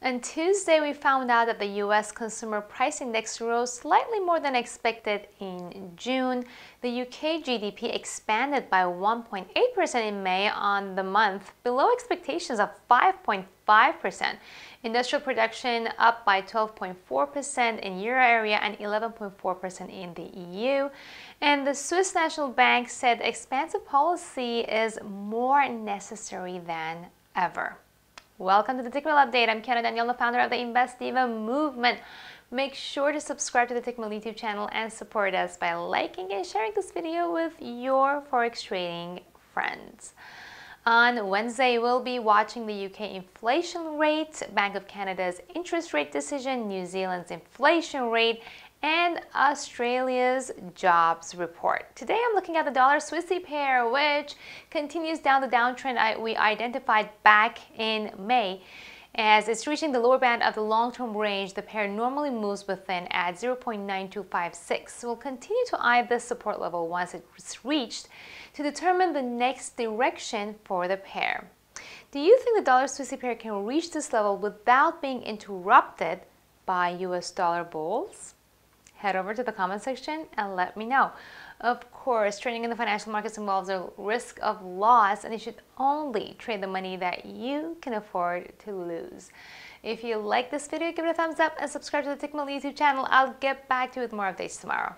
On Tuesday, we found out that the U.S. Consumer Price Index rose slightly more than expected in June. The UK GDP expanded by 1.8% in May on the month, below expectations of 5.5%. Industrial production up by 12.4% in euro area and 11.4% in the EU. And the Swiss National Bank said expansive policy is more necessary than ever. Welcome to the Tickmill Update. I'm Kiana Danial, the founder of the Invest Diva movement. Make sure to subscribe to the Tickmill YouTube channel and support us by liking and sharing this video with your Forex trading friends. On Wednesday, we'll be watching the UK inflation rate, Bank of Canada's interest rate decision, New Zealand's inflation rate, and Australia's jobs report. Today I'm looking at the dollar Swissy pair, which continues down the downtrend we identified back in May. As it's reaching the lower band of the long-term range, the pair normally moves within at 0.9256. We'll continue to eye this support level once it's reached to determine the next direction for the pair. Do you think the dollar Swissy pair can reach this level without being interrupted by US dollar bulls? Head over to the comment section and let me know. Of course, trading in the financial markets involves a risk of loss and you should only trade the money that you can afford to lose. If you like this video, give it a thumbs up and subscribe to the Tickmill YouTube channel. I'll get back to you with more updates tomorrow.